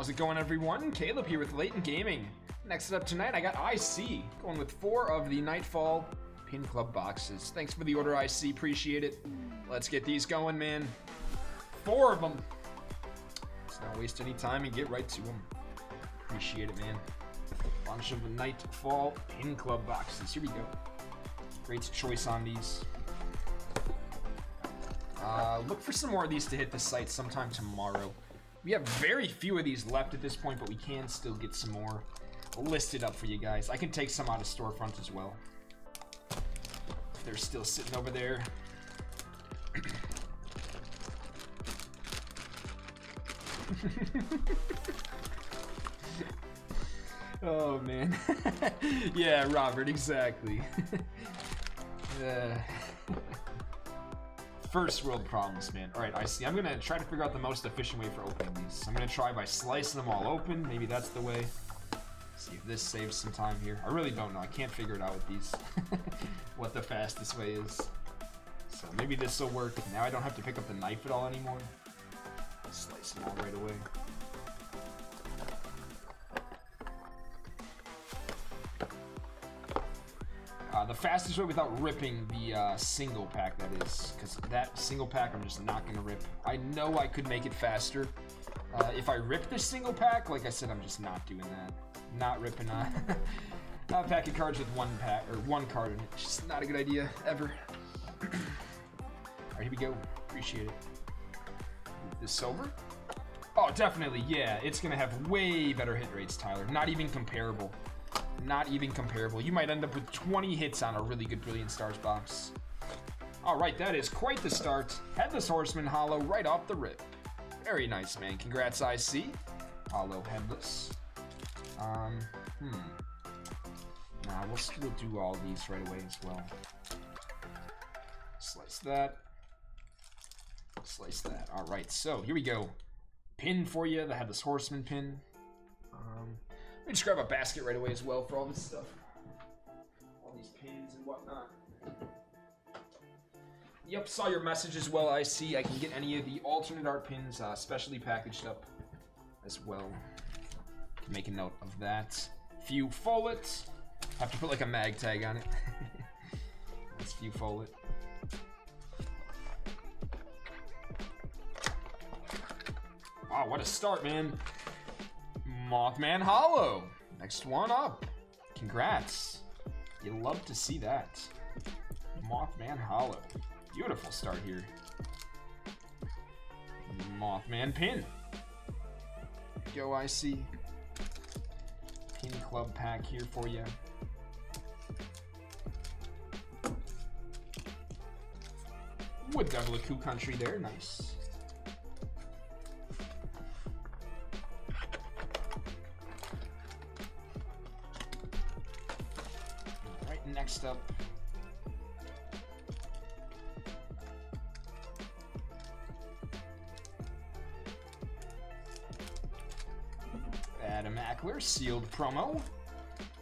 How's it going, everyone? Caleb here with Layton Gaming. Next up tonight, I got IC, going with four of the Nightfall Pin Club boxes. Thanks for the order, IC. Appreciate it. Let's get these going, man. Four of them. Let's not waste any time and get right to them. Appreciate it, man. Bunch of the Nightfall Pin Club boxes. Here we go. Great choice on these. Uh, look for some more of these to hit the site sometime tomorrow. We have very few of these left at this point, but we can still get some more listed up for you guys. I can take some out of storefront as well. They're still sitting over there. oh man. yeah, Robert, exactly. uh, first world problems, man. All right, I see. I'm gonna try to figure out the most efficient way for opening these. I'm gonna try by slicing them all open. Maybe that's the way. See if this saves some time here. I really don't know. I can't figure it out with these. what the fastest way is. So maybe this will work. Now I don't have to pick up the knife at all anymore. Slice them all right away. Uh, the fastest way without ripping the uh, single pack, that is. Because that single pack, I'm just not going to rip. I know I could make it faster. Uh, if I rip the single pack, like I said, I'm just not doing that. Not ripping a, a pack of cards with one pack, or one card in it. Just not a good idea, ever. Alright, here we go. Appreciate it. This over. Oh, definitely, yeah. It's going to have way better hit rates, Tyler. Not even comparable. Not even comparable. You might end up with 20 hits on a really good Brilliant Stars box. Alright, that is quite the start. Headless Horseman Hollow right off the rip. Very nice, man. Congrats, IC. Hollow Headless. Um, hmm. Nah, we'll still do all these right away as well. Slice that. Slice that. Alright, so here we go. Pin for you, the Headless Horseman pin. Let me just grab a basket right away as well for all this stuff. All these pins and whatnot. Yep, saw your message as well. I see. I can get any of the alternate art pins, uh, specially packaged up as well. Make a note of that. Few Follett. Have to put like a mag tag on it. That's Few Follett. Wow, what a start, man. Mothman Hollow. Next one up. Congrats. You love to see that. Mothman Hollow. Beautiful start here. Mothman Pin. Go IC. Pin Club pack here for you. Wood Devil of Coos County there, nice. Next up. Adam Ackler, sealed promo.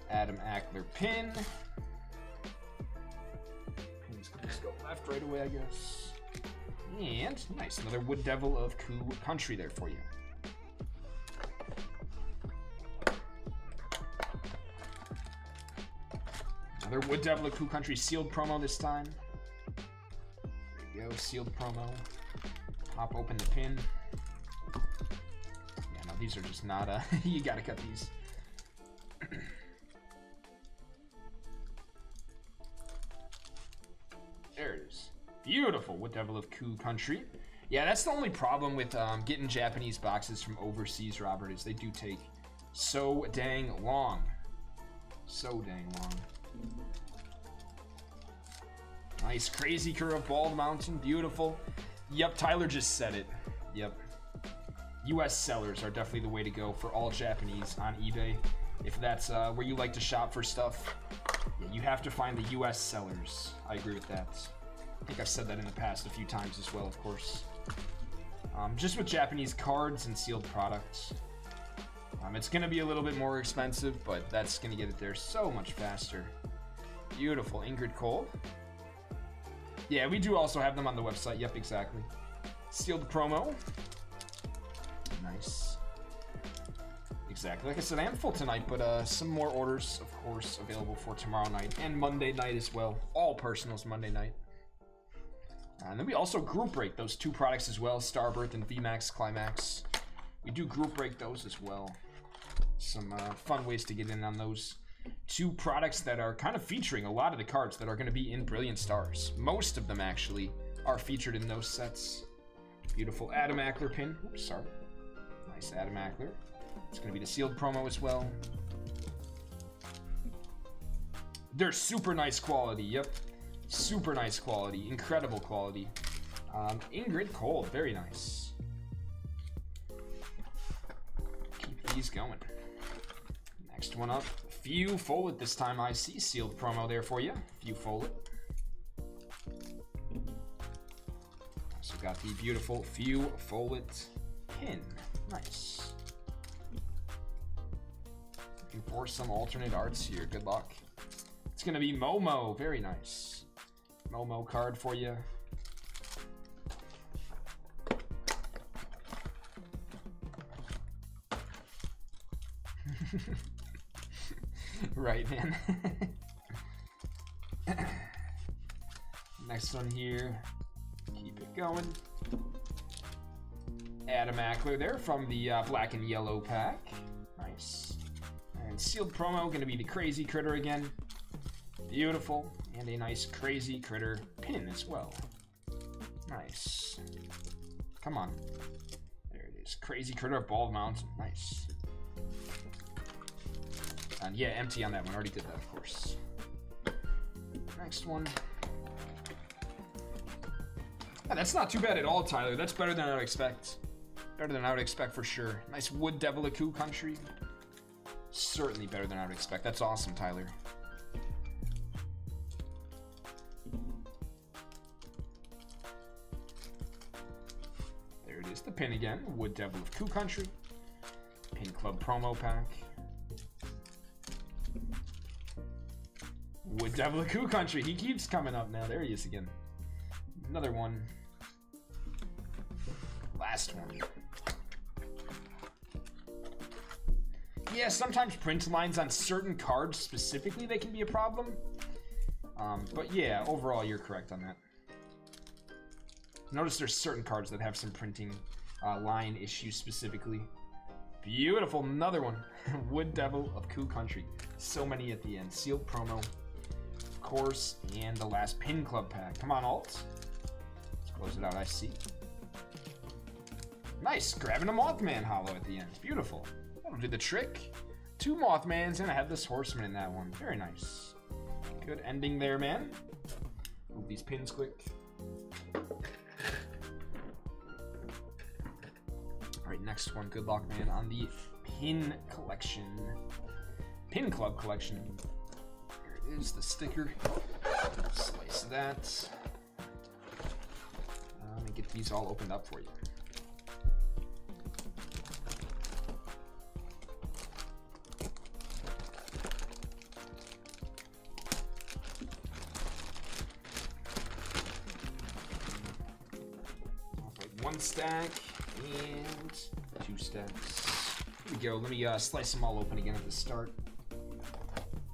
Adam Ackler pin. Pins just go left right away, I guess. And nice, another Wood Devil of Coos County there for you. Another Wood Devil of Coos County sealed promo this time. There you go, sealed promo. Pop open the pin. Yeah, no, these are just not, uh, you gotta cut these. there it is. Beautiful, Wood Devil of Coos County. Yeah, that's the only problem with um, getting Japanese boxes from overseas, Robert, is they do take so dang long. So dang long. Nice, crazy curve, Bald Mountain, beautiful. Yep, Tyler just said it. Yep. US sellers are definitely the way to go for all Japanese on eBay. If that's uh, where you like to shop for stuff, yeah, you have to find the US sellers. I agree with that. I think I've said that in the past a few times as well, of course. Um, just with Japanese cards and sealed products. Um, it's going to be a little bit more expensive, but that's going to get it there so much faster. Beautiful. Ingrid Cole. Yeah, we do also have them on the website. Yep, exactly. Sealed promo. Nice. Exactly. Like I said, I am full tonight, but uh, some more orders, of course, available for tomorrow night and Monday night as well. All personals Monday night. And then we also group break those two products as well, Starbirth and VMAX Climax. We do group break those as well. Some uh, fun ways to get in on those two products that are kind of featuring a lot of the cards that are going to be in Brilliant Stars. Most of them actually are featured in those sets. Beautiful Adam Ackler pin. Oops, sorry. Nice Adam Ackler. It's going to be the sealed promo as well. They're super nice quality. Yep. Super nice quality. Incredible quality. Um, Ingrid Cole, Very nice. Keep these going. Next one up. Few Follett this time. I see sealed promo there for you. Few Follett. Also got the beautiful Few Follett pin. Nice. Looking for some alternate arts here. Good luck. It's gonna be Momo. Very nice. Momo card for you. right, man. Next one here. Keep it going. Adam Ackler there from the uh, black and yellow pack. Nice. And sealed promo, gonna be the crazy critter again. Beautiful. And a nice crazy critter pin as well. Nice. Come on. There it is. Crazy critter of Bald Mountain. Nice. And yeah, empty on that one. Already did that, of course. Next one. Yeah, that's not too bad at all, Tyler. That's better than I would expect. Better than I would expect for sure. Nice Wood Devil of Coos County. Certainly better than I would expect. That's awesome, Tyler. There it is, the pin again. Wood Devil of Coos County. Pin Club promo pack. Wood Devil of Coos County. He keeps coming up now. There he is again. Another one. Last one. Yeah, sometimes print lines on certain cards specifically they can be a problem. Um, but yeah, overall you're correct on that. Notice there's certain cards that have some printing uh, line issues specifically. Beautiful, another one. Wood Devil of Coos County. So many at the end. Sealed promo, course, and the last Pin Club pack. Come on, Alt. Let's close it out, I see. Nice, grabbing a Mothman hollow at the end. Beautiful. That'll do the trick. Two Mothmans and I have this Horseman in that one. Very nice. Good ending there, man. Move these pins quick. Alright, next one. Good luck, man, on the pin collection. Pin Club collection. Is, the sticker. Slice that. Let me get these all opened up for you. one stack and two stacks. Here we go. Let me uh, slice them all open again at the start.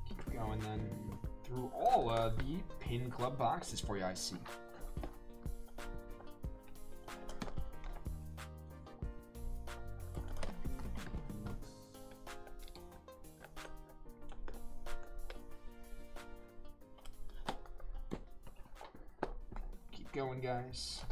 Keep going then through all of the Pin Club boxes for you, I see. Keep going, guys.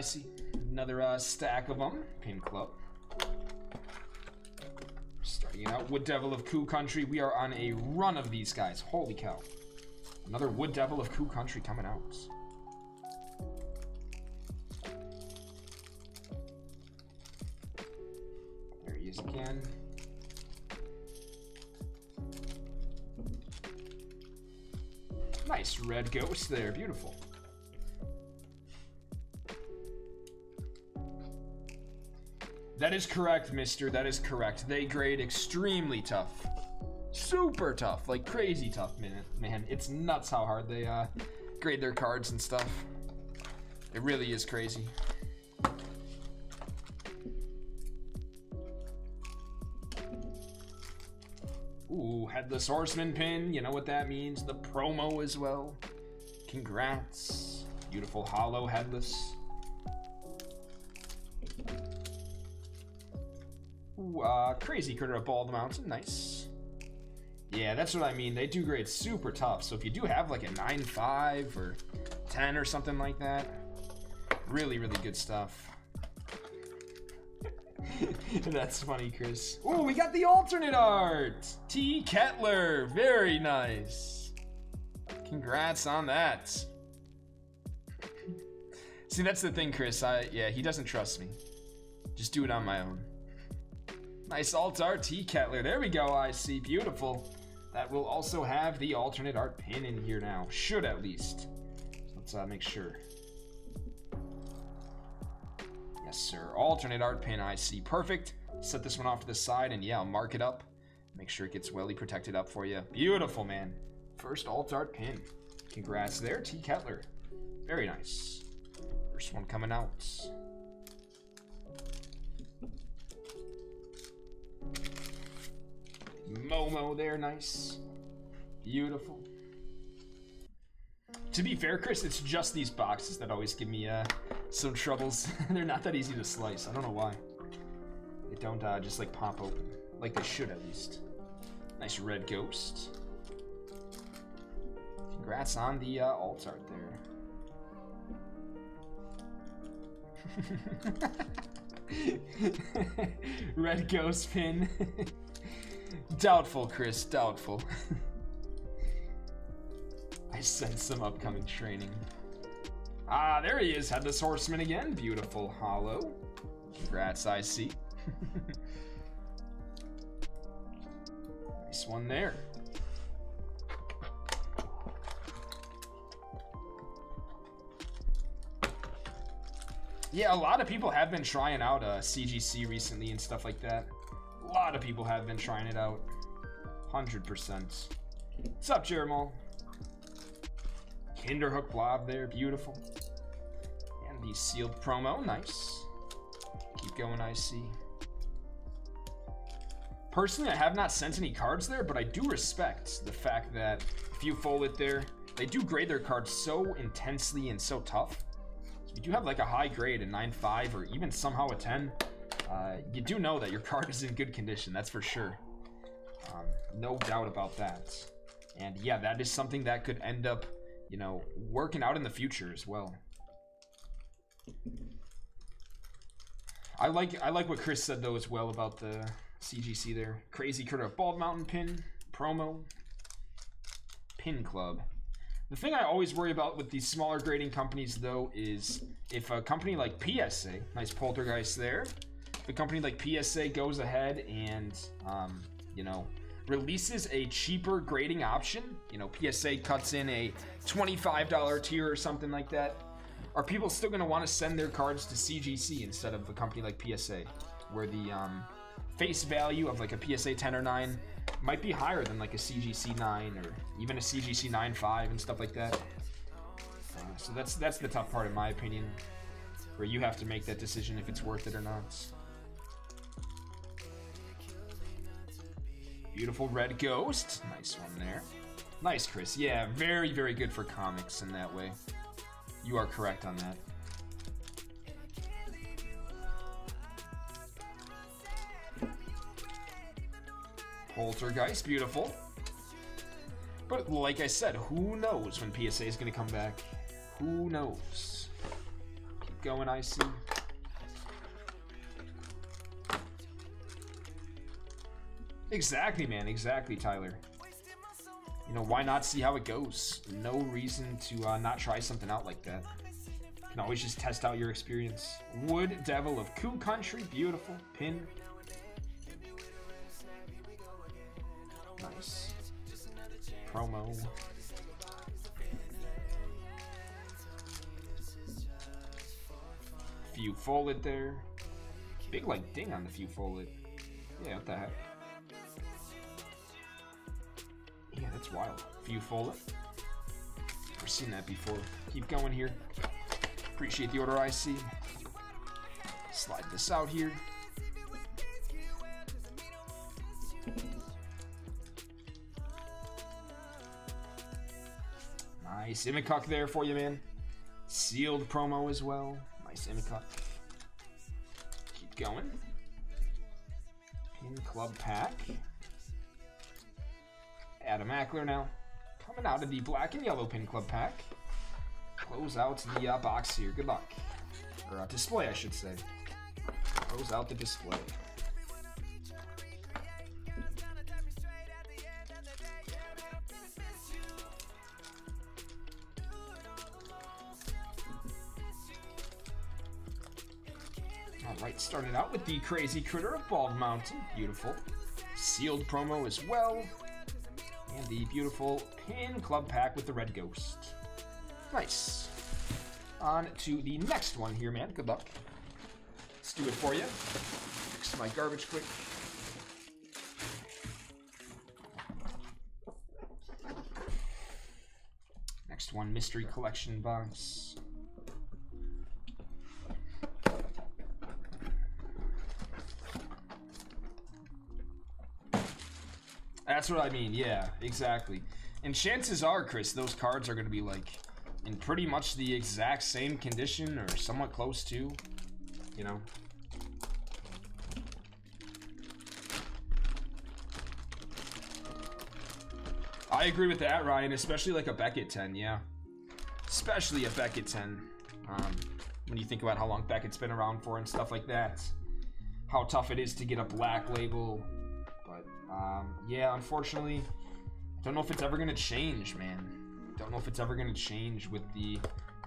See. Another uh, stack of them. Pin Club. Starting out, Wood Devil of Coos County. We are on a run of these guys. Holy cow. Another Wood Devil of Coos County coming out. There he is again. Nice red ghost there, beautiful. That is correct, mister. That is correct. They grade extremely tough. Super tough. Like crazy tough, man. Man, it's nuts how hard they uh, grade their cards and stuff. It really is crazy. Ooh, Headless Horseman pin. You know what that means. The promo as well. Congrats. Beautiful hollow headless. Crazy Critter up all the Mountain. Nice. Yeah, that's what I mean. They do grade super tough. So if you do have like a 9.5 or 10 or something like that, really, really good stuff. That's funny, Chris. Oh, we got the alternate art! Teakettler. Very nice. Congrats on that. See, that's the thing, Chris. I yeah, he doesn't trust me. Just do it on my own. Nice alt art, Teakettler. There we go, I see. Beautiful. That will also have the alternate art pin in here now. Should at least. Let's uh, make sure. Yes, sir. Alternate art pin, I see. Perfect. Set this one off to the side, and yeah, I'll mark it up. Make sure it gets welly protected up for you. Beautiful, man. First alt art pin. Congrats there, Teakettler. Very nice. First one coming out. Momo there, nice. Beautiful. To be fair, Chris, it's just these boxes that always give me uh, some troubles. They're not that easy to slice. I don't know why. They don't uh, just like pop open. Like they should at least. Nice red ghost. Congrats on the uh, alt art there. red ghost pin. doubtful, Chris. Doubtful. I sense some upcoming training. Ah, there he is. Headless Horseman again. Beautiful hollow. Congrats, I see. nice one there. Yeah, a lot of people have been trying out uh, CGC recently and stuff like that. Lot of people have been trying it out. 100%. What's up, Jeremal? Kinderhook blob there, beautiful. And the sealed promo, nice. Keep going, I see. Personally, I have not sent any cards there, but I do respect the fact that if you fold it there, they do grade their cards so intensely and so tough. So if you do have like a high grade, a 9.5 or even somehow a 10, uh, you do know that your card is in good condition, that's for sure. Um, no doubt about that. And yeah, that is something that could end up you know, working out in the future as well. I like I like what Chris said though as well about the CGC there. Crazy of Bald Mountain pin promo pin club. The thing I always worry about with these smaller grading companies though is if a company like PSA, nice poltergeist there, a company like PSA goes ahead and um, you know releases a cheaper grading option, you know, PSA cuts in a $25 tier or something like that, are people still going to want to send their cards to CGC instead of a company like PSA, where the um, face value of like a PSA 10 or 9 might be higher than like a CGC 9 or even a CGC 9.5 and stuff like that. Uh, so that's that's the tough part in my opinion, where you have to make that decision if it's worth it or not. Beautiful red ghost. Nice one there. Nice, Chris. Yeah, very, very good for comics in that way. You are correct on that. Poltergeist, beautiful. But like I said, who knows when PSA is going to come back? Who knows? Keep going, I Exactly, man. Exactly, Tyler. You know, why not see how it goes? No reason to uh, not try something out like that. You can always just test out your experience. Wood Devil of Coos County. Beautiful. Pin. Nice. Promo. Few folded there. Big, like, ding on the few folded. Yeah, what the heck? That's wild. Few folded. Never seen that before. Keep going here. Appreciate the order I see. Slide this out here. Nice Imikuk there for you, man. Sealed promo as well. Nice Imikuk. Keep going. Pin Club Pack. Adam Ackler now. Coming out of the black and yellow Pin Club Pack. Close out the uh, box here. Good luck. Or uh, display, I should say. Close out the display. Alright, started out with the Crazy Critter of Bald Mountain. Beautiful. Sealed promo as well. And the beautiful Pin Club Pack with the Red Ghost. Nice. On to the next one here, man. Good luck. Let's do it for you. Fix my garbage quick. Next one, Mystery Collection box. That's what I mean, yeah, exactly. And chances are, Chris, those cards are going to be like in pretty much the exact same condition or somewhat close to, you know. I agree with that, Ryan, especially like a Beckett 10, yeah. Especially a Beckett 10. Um, when you think about how long Beckett's been around for and stuff like that. How tough it is to get a black label. Um, yeah, unfortunately, don't know if it's ever going to change, man. Don't know if it's ever going to change with the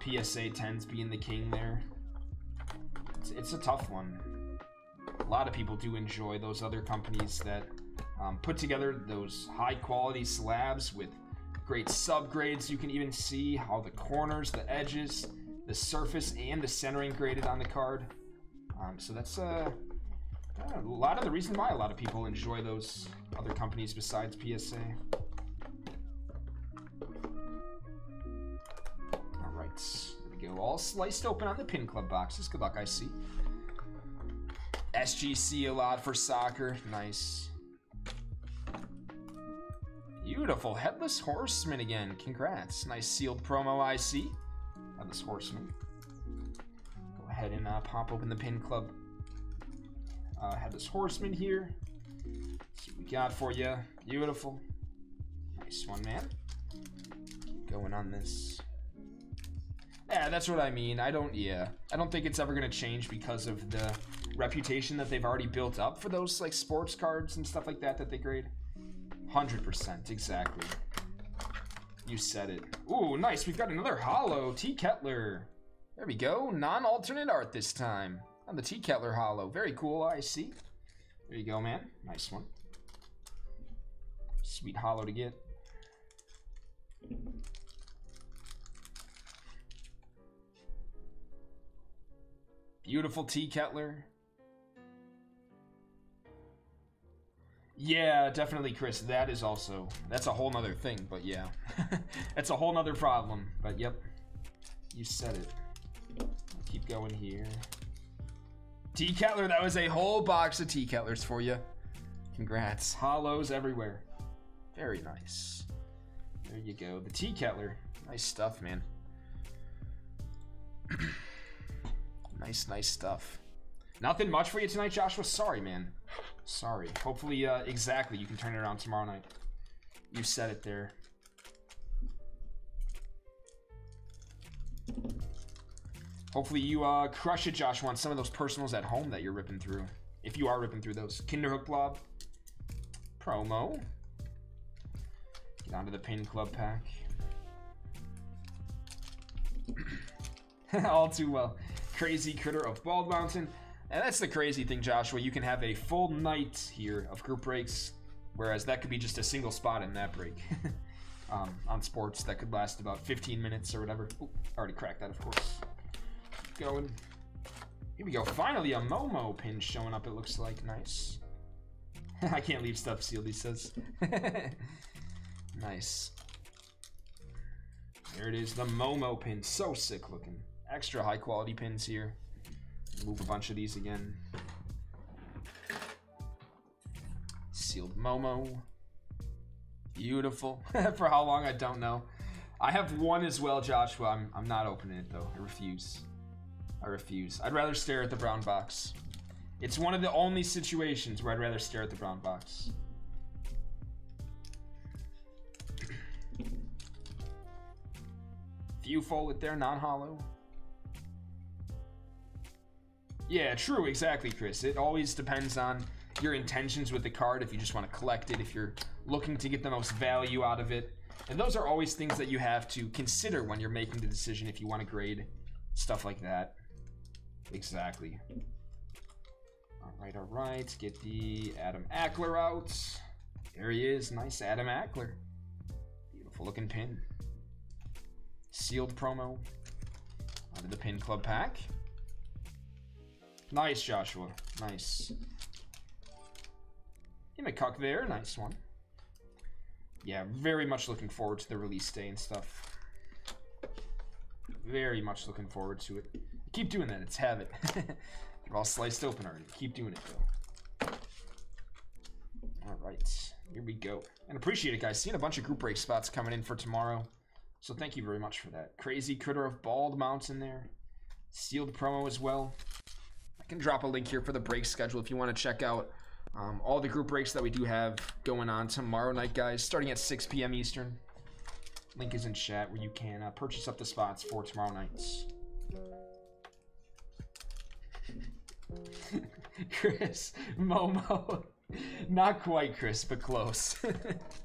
PSA 10s being the king there. It's, it's a tough one. A lot of people do enjoy those other companies that um, put together those high quality slabs with great subgrades. You can even see how the corners, the edges, the surface, and the centering graded on the card. Um, so that's uh, a lot of the reason why a lot of people enjoy those other companies besides PSA. Alright, there we go. All sliced open on the Pin Club boxes. Good luck, I see. SGC a lot for soccer. Nice. Beautiful. Headless Horseman again. Congrats. Nice sealed promo IC. Headless Horseman. Go ahead and uh, pop open the Pin Club. Uh, Headless Horseman here. See what we got for you. Beautiful. Nice one, man. Going on this. Yeah, that's what I mean. I don't, yeah. I don't think it's ever going to change because of the reputation that they've already built up for those, like, sports cards and stuff like that that they grade. 100%, exactly. You said it. Ooh, nice. We've got another hollow. Teakettler. There we go. Non-alternate art this time. On the Teakettler hollow. Very cool, I see. There you go, man. Nice one. Sweet hollow to get. Beautiful Teakettler. Yeah, definitely, Chris. That is also that's a whole nother thing, but yeah. that's a whole nother problem. But yep. You said it. Keep going here. Teakettler, that was a whole box of Teakettlers for you. Congrats. Hollows everywhere. Very nice. There you go. The Teakettler. Nice stuff, man. nice, nice stuff. Nothing much for you tonight, Joshua. Sorry, man. Sorry. Hopefully, uh, exactly, you can turn it around tomorrow night. You said it there. Hopefully you uh, crush it, Joshua, on some of those personals at home that you're ripping through. If you are ripping through those. Kinderhook Blob. Promo. Get onto the Pin Club pack. All too well. Crazy Critter of Bald Mountain. And that's the crazy thing, Joshua. You can have a full night here of group breaks, whereas that could be just a single spot in that break. um, on sports, that could last about 15 minutes or whatever. Ooh, already cracked that, of course. Going. Here we go. Finally, a Momo pin showing up, it looks like. Nice. I can't leave stuff sealed, he says. nice. There it is, the Momo pin. So sick looking. Extra high quality pins here. Move a bunch of these again. Sealed Momo. Beautiful. For how long, I don't know. I have one as well, Joshua. I'm, I'm not opening it, though. I refuse. I refuse. I'd rather stare at the brown box. It's one of the only situations where I'd rather stare at the brown box. Few folded there, non-hollow. Yeah, true, exactly, Chris. It always depends on your intentions with the card, if you just want to collect it, if you're looking to get the most value out of it. And those are always things that you have to consider when you're making the decision if you want to grade stuff like that. Exactly. All right, all right. Get the Adam Ackler out. There he is. Nice Adam Ackler. Beautiful looking pin. Sealed promo. Out of the pin club pack. Nice, Joshua. Nice. Hey, McCuck there. Nice one. Yeah, very much looking forward to the release day and stuff. Very much looking forward to it. Keep doing that. It's habit. They're all sliced open already. Keep doing it, though. All right. Here we go. And appreciate it, guys. Seeing a bunch of group break spots coming in for tomorrow. So thank you very much for that. Crazy Critter of Bald Mounts in there. Sealed promo as well. I can drop a link here for the break schedule if you want to check out um, all the group breaks that we do have going on tomorrow night, guys, starting at 6 p.m. Eastern. Link is in chat where you can uh, purchase up the spots for tomorrow nights. Chris, Momo. Not quite Chris, but close.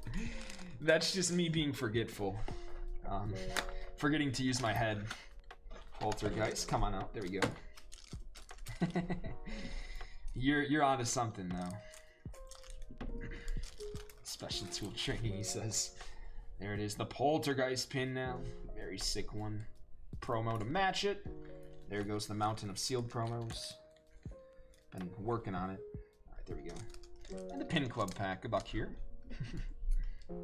That's just me being forgetful. Um, forgetting to use my head. Poltergeist, come on out. There we go. you're you're onto something though. Special tool training, he says. There it is, the Poltergeist pin now. Very sick one. Promo to match it. There goes the mountain of sealed promos. Working on it. Alright, there we go. And the pin club pack. Good luck here.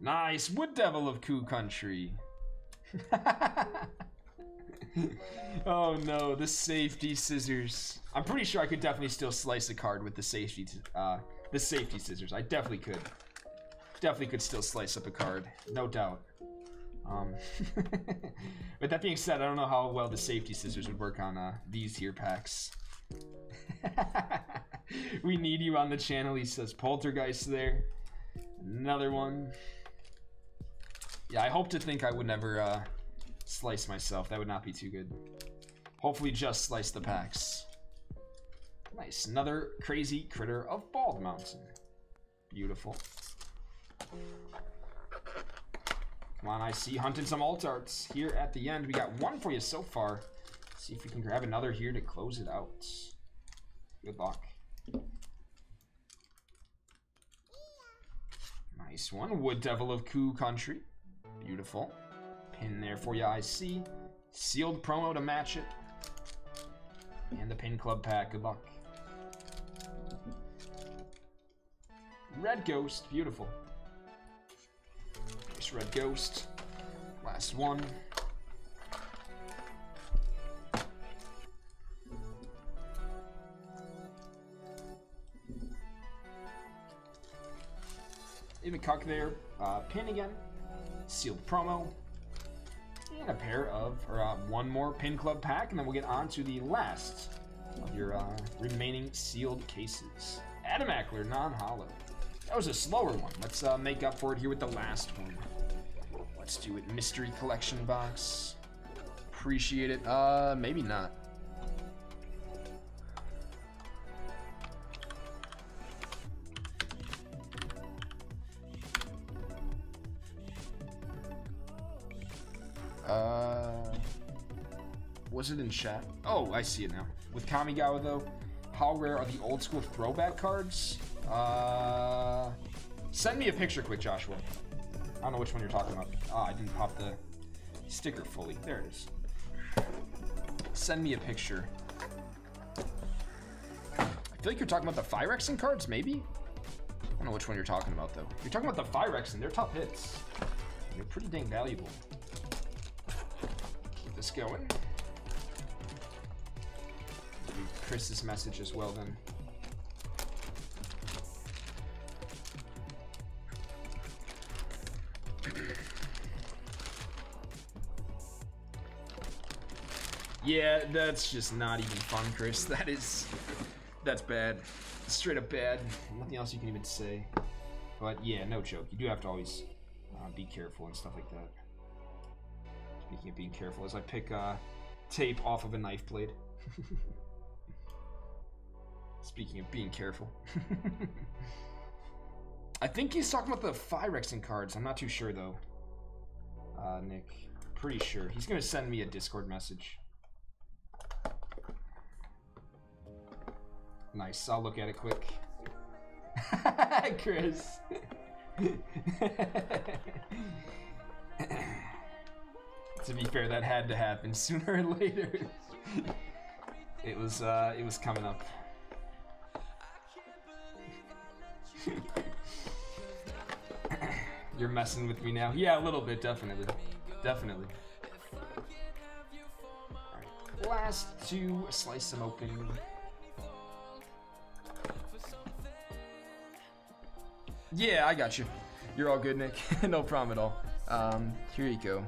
nice. Wood Devil of Coos County. oh no, the safety scissors. I'm pretty sure I could definitely still slice a card with the safety, uh, the safety scissors. I definitely could. Definitely could still slice up a card, no doubt. Um, with that being said, I don't know how well the safety scissors would work on uh, these here packs. we need you on the channel, he says. Poltergeist there. Another one. Yeah, I hope to think I would never uh, slice myself. That would not be too good. Hopefully just slice the packs. Nice. Another crazy critter of Bald Mountain. Beautiful. Come on, I see hunting some alt arts here at the end. We got one for you so far. Let's see if we can grab another here to close it out. Good luck. Nice one. Wood Devil of Coos County. Beautiful. Pin there for you, I see. Sealed promo to match it. And the pin club pack. Good luck. Red Ghost. Beautiful. Red Ghost. Last one. Even Cuck there. Uh, pin again. Sealed promo. And a pair of, or uh, one more pin club pack, and then we'll get on to the last of your uh, remaining sealed cases. Adam Ackler, non-hollow. That was a slower one. Let's uh, make up for it here with the last one. Let's do it. Mystery collection box. Appreciate it. Uh, maybe not. Uh, was it in chat? Oh, I see it now. With Kamigawa though, how rare are the old school throwback cards? Uh, send me a picture quick, Joshua. I don't know which one you're talking about. Ah, I didn't pop the sticker fully. There it is. Send me a picture. I feel like you're talking about the Phyrexian cards, maybe? I don't know which one you're talking about, though. You're talking about the Phyrexian. They're tough hits. They're pretty dang valuable. Keep this going. Chris's message as well, then. Yeah, that's just not even fun, Chris. That is, that's bad. Straight up bad. Nothing else you can even say. But yeah, no joke. You do have to always uh, be careful and stuff like that. Speaking of being careful, as I pick uh, tape off of a knife blade. Speaking of being careful. I think he's talking about the Phyrexian cards. I'm not too sure though. Uh, Nick, pretty sure. He's gonna send me a Discord message. Nice, I'll look at it quick. Chris. to be fair, that had to happen sooner or later. it was uh it was coming up. You're messing with me now. Yeah, a little bit, definitely. Definitely. Last two, slice them open. Yeah, I got you. You're all good, Nick. no problem at all. Um, here you go.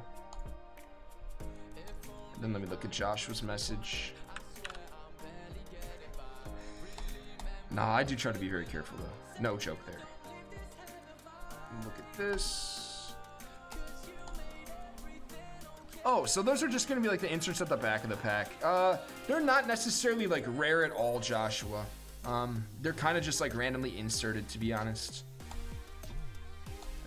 then let me look at Joshua's message. Nah, I do try to be very careful though. No joke there. Look at this. Oh, so those are just gonna be like the inserts at the back of the pack. Uh, they're not necessarily like rare at all, Joshua. Um, they're kind of just like randomly inserted, to be honest.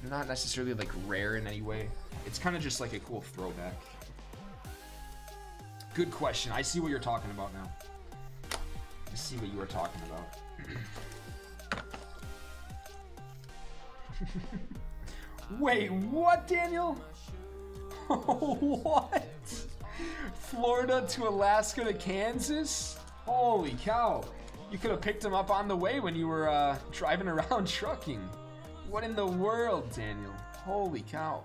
Not necessarily like rare in any way. It's kind of just like a cool throwback. Good question. I see what you're talking about now. I see what you were talking about. Wait, what, Daniel? what? Florida to Alaska to Kansas? Holy cow. You could have picked him up on the way when you were uh, driving around trucking. What in the world, Daniel? Holy cow.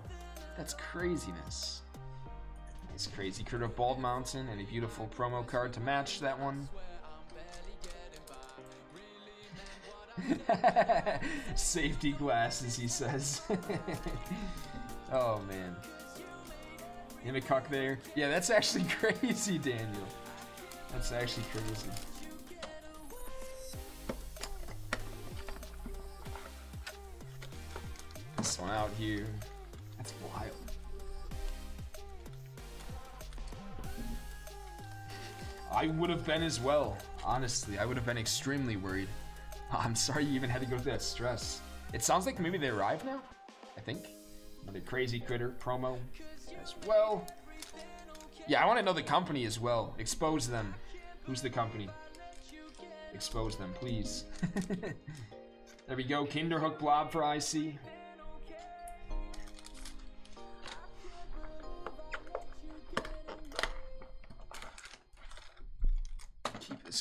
That's craziness. Nice crazy critter Bald Mountain and a beautiful promo card to match that one. Safety glasses, he says. oh man. Imikuk there. Yeah, that's actually crazy, Daniel. That's actually crazy. Here. That's wild. I would have been as well. Honestly, I would have been extremely worried. I'm sorry you even had to go through that stress. It sounds like maybe they arrived now, I think. Another crazy critter promo as well. Yeah, I want to know the company as well. Expose them. Who's the company? Expose them, please. there we go. Kinderhook Blob for IC.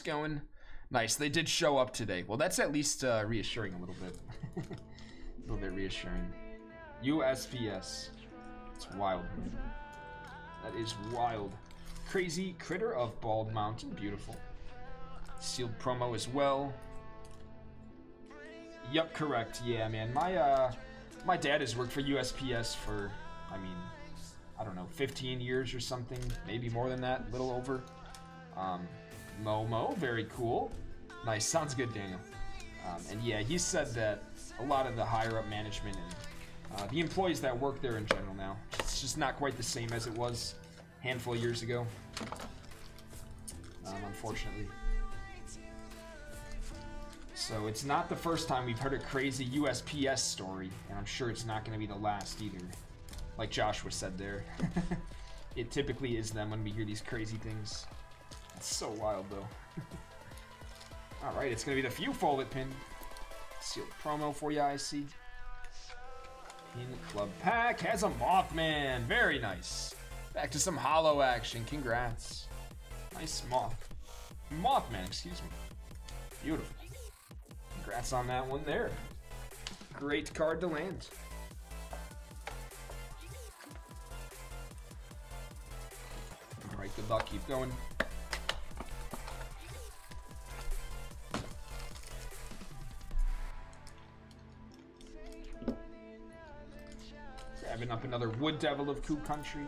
Going. Nice, they did show up today. Well, that's at least uh, reassuring a little bit. a little bit reassuring. USPS. It's wild. That is wild. Crazy Critter of Bald Mountain. Beautiful. Sealed promo as well. Yep, correct. Yeah, man. My uh my dad has worked for USPS for I mean, I don't know, 15 years or something, maybe more than that, a little over. Um Momo, very cool. Nice, sounds good, Daniel. Um, and yeah, he said that a lot of the higher up management and uh, the employees that work there in general now, it's just not quite the same as it was a handful of years ago. Um, unfortunately. So it's not the first time we've heard a crazy USPS story, and I'm sure it's not going to be the last either. Like Joshua said there. it typically is them when we hear these crazy things. It's so wild though. Alright, it's gonna be the few folded pin. Sealed promo for you, I see. Pin Club Pack has a Mothman. Very nice. Back to some hollow action. Congrats. Nice moth. Mothman, excuse me. Beautiful. Congrats on that one there. Great card to land. Alright, good luck. Keep going. Up another Wood Devil of Coos County.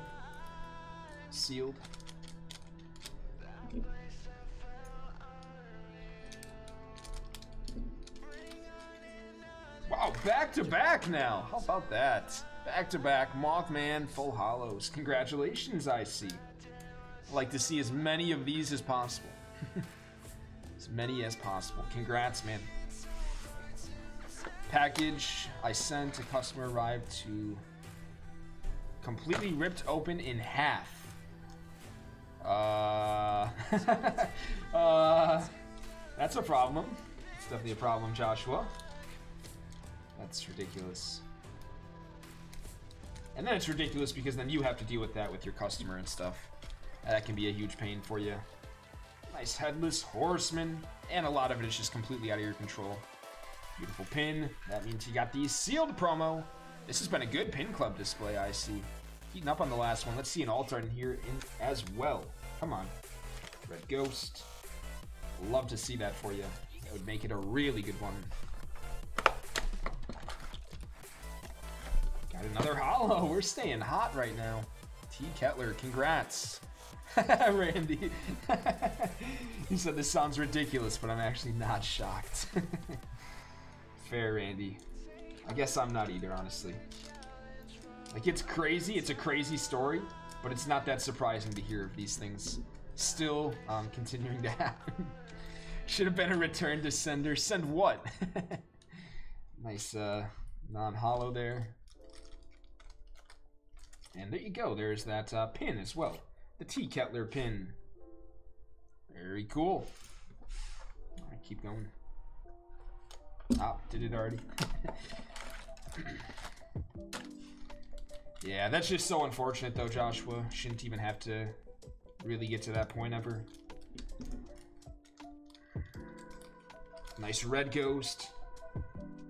Sealed. Wow, back to back now. How about that? Back to back, Mothman, Full Hollows. Congratulations, I see. I'd like to see as many of these as possible. as many as possible. Congrats, man. Package I sent, a customer arrived to completely ripped open in half. Uh, uh, that's a problem. It's definitely a problem, Joshua. That's ridiculous. And then it's ridiculous because then you have to deal with that with your customer and stuff. That can be a huge pain for you. Nice headless horseman. And a lot of it is just completely out of your control. Beautiful pin. That means you got the sealed promo. This has been a good pin club display, I see. Heating up on the last one. Let's see an altar in here in as well. Come on. Red Ghost. Love to see that for you. That would make it a really good one. Got another hollow. We're staying hot right now. T. Kettler, congrats. Randy. he said this sounds ridiculous, but I'm actually not shocked. Fair, Randy. I guess I'm not either, honestly. Like, it's crazy. It's a crazy story, but it's not that surprising to hear of these things still um, continuing to happen. Should have been a return to sender. Send what? nice uh, non-hollow there. And there you go. There's that uh, pin as well. The Teakettler pin. Very cool. Alright, keep going. Ah, did it already? yeah, that's just so unfortunate though, Joshua. Shouldn't even have to really get to that point ever. Nice red ghost.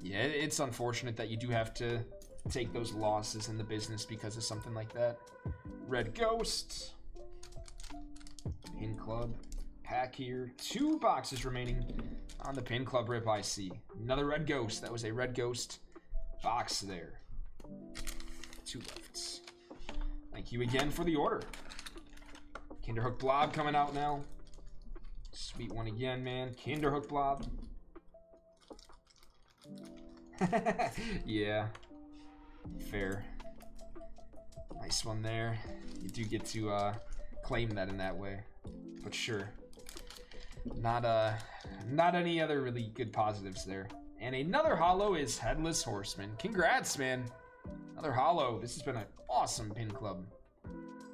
Yeah, it's unfortunate that you do have to take those losses in the business because of something like that. Red ghost. Pin club. Pack here. Two boxes remaining on the pin club rip I see. Another red ghost. That was a red ghost box there. Two lefts. Thank you again for the order. Kinderhook Blob coming out now. Sweet one again, man. Kinderhook Blob. yeah. Fair. Nice one there. You do get to uh, claim that in that way. But sure. Not uh not any other really good positives there. And another hollow is Headless Horseman. Congrats, man. Another hollow. This has been an awesome pin club.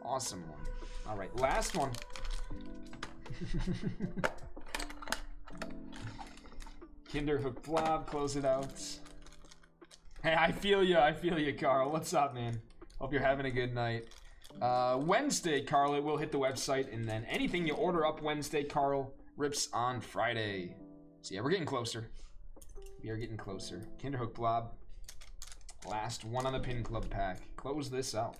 Awesome one. Alright, last one. Kinderhook Blob, close it out. Hey, I feel you. I feel you, Carl. What's up, man? Hope you're having a good night. Uh, Wednesday, Carl, it will hit the website, and then anything you order up Wednesday, Carl, rips on Friday. So yeah, we're getting closer. We are getting closer. Kinderhook Blob. Last one on the Pin Club pack. Close this out.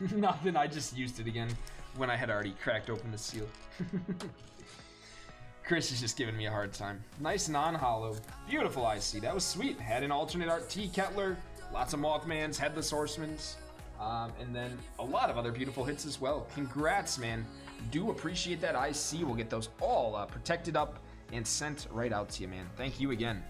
Nothing, I just used it again when I had already cracked open the seal. Chris is just giving me a hard time. Nice non-hollow. Beautiful IC. That was sweet. Had an alternate art Teakettler. Lots of Mothmans, Headless Horsemans. Um, and then a lot of other beautiful hits as well. Congrats, man. Do appreciate that IC. We'll get those all uh, protected up and sent right out to you, man. Thank you again.